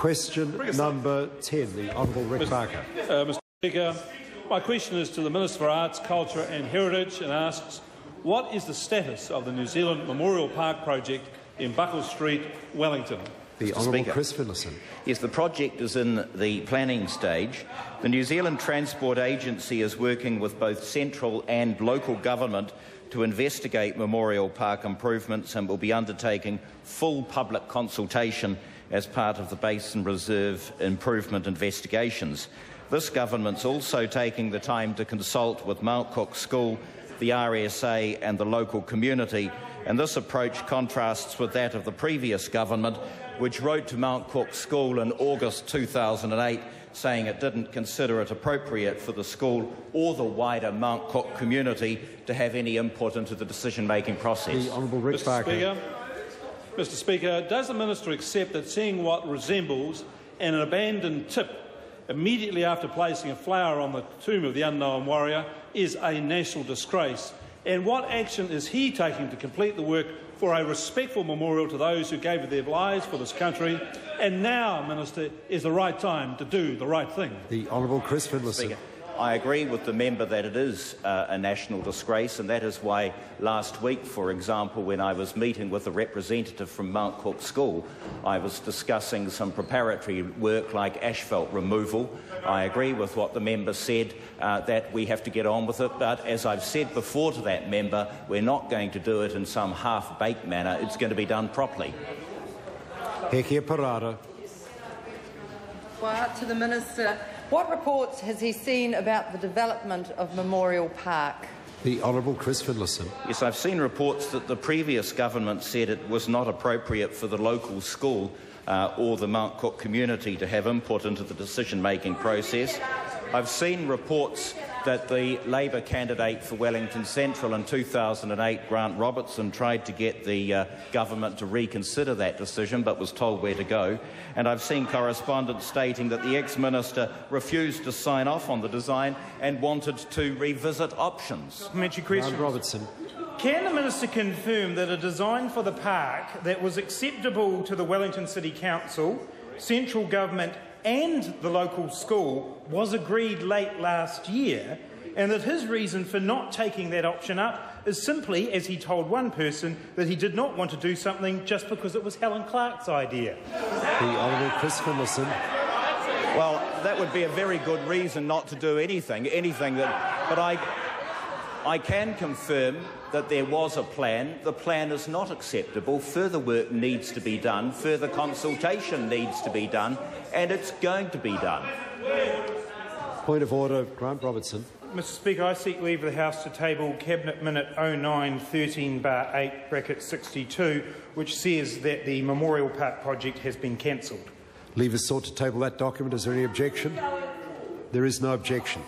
Question number 10, the Honourable Rick Barker. Uh, Mr Speaker, my question is to the Minister for Arts, Culture and Heritage and asks, what is the status of the New Zealand Memorial Park project in Buckle Street, Wellington? The Mr. Honourable Speaker. Chris Finlayson. Yes, the project is in the planning stage. The New Zealand Transport Agency is working with both central and local government to investigate Memorial Park improvements and will be undertaking full public consultation as part of the Basin Reserve improvement investigations. This government's also taking the time to consult with Mount Cook School, the RSA and the local community, and this approach contrasts with that of the previous government, which wrote to Mount Cook School in August 2008 saying it didn't consider it appropriate for the school or the wider Mount Cook community to have any input into the decision-making process. The Honourable Rick Mr Barker. Speaker, Mr Speaker, does the Minister accept that seeing what resembles an abandoned tip immediately after placing a flower on the tomb of the unknown warrior is a national disgrace? And what action is he taking to complete the work for a respectful memorial to those who gave their lives for this country? And now, Minister, is the right time to do the right thing. The Honourable Chris Finlayson. Speaker, I agree with the member that it is uh, a national disgrace, and that is why last week, for example, when I was meeting with a representative from Mount Cook School, I was discussing some preparatory work like asphalt removal. I agree with what the member said uh, that we have to get on with it, but as I've said before to that member, we're not going to do it in some half baked manner. It's going to be done properly. Hekia Parata. Well, to the Minister, what reports has he seen about the development of Memorial Park? The Honourable Chris Finlayson. Yes, I've seen reports that the previous government said it was not appropriate for the local school uh, or the Mount Cook community to have input into the decision making process. I've seen reports that the Labour candidate for Wellington Central in 2008, Grant Robertson, tried to get the uh, government to reconsider that decision but was told where to go. And I've seen correspondence stating that the ex minister refused to sign off on the design and wanted to revisit options. Supplementary question. Grant Robertson. Can the Minister confirm that a design for the park that was acceptable to the Wellington City Council, central government and the local school was agreed late last year and that his reason for not taking that option up is simply, as he told one person, that he did not want to do something just because it was Helen Clark's idea? The Honourable Chris Finlayson. Well, that would be a very good reason not to do anything, anything that. But I, I can confirm that there was a plan. The plan is not acceptable. Further work needs to be done. Further consultation needs to be done, and it's going to be done. Point of order, Grant Robertson. Mr Speaker, I seek leave of the House to table Cabinet Minute 0913 bar 8 bracket 62, which says that the Memorial Park project has been cancelled. Leave is sought to table that document. Is there any objection? There is no objection.